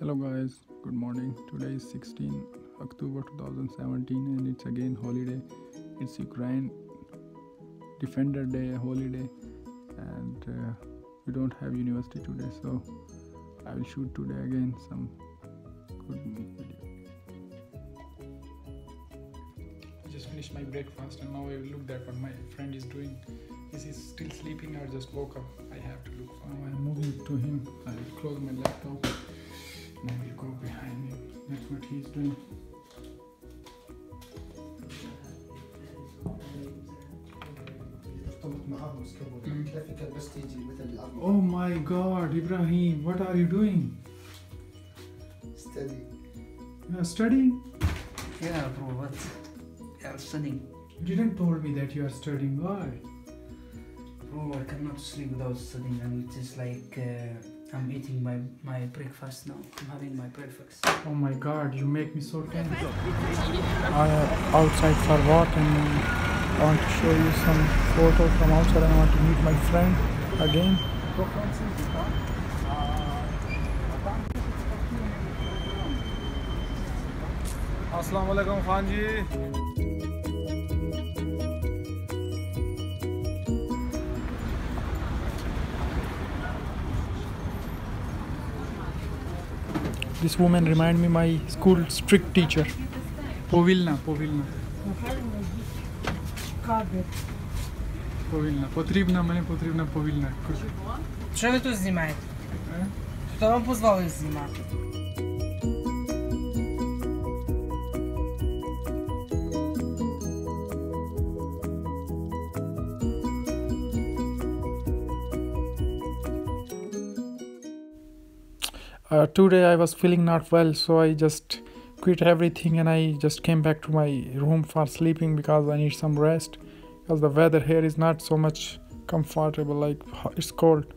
hello guys. Good morning. Today is 16 october 2017 and it's again holiday. It's ukraine defender day holiday and uh, we don't have university today so i will shoot today again some good video. I just finished my breakfast and now i will look at what my friend is doing. Is he still sleeping. Or just woke up. I have to look for i'm moving to him. I will close Mm-hmm. Oh my god, Ibrahim, what are you doing? Studying. You are studying? Yeah, bro, what? I am studying. You didn't told me that you are studying. Why? Bro, I cannot sleep without studying. I'm just like. Uh, I'm eating my, my breakfast now. I'm having my breakfast. Oh my god, you make me so tense. I am outside for walk and I want to show you some photo from outside I want to meet my friend again. Assalamualaikum, alaikum This woman remind me my school strict teacher. Povilna, Povilna. Повільна. Потрібна мені потрібна повільна. Що ви тут знімаєте? Хто вам дозволив знімати? Uh, today I was feeling not well, so I just quit everything and I just came back to my room for sleeping because I need some rest. Because the weather here is not so much comfortable, like it's cold.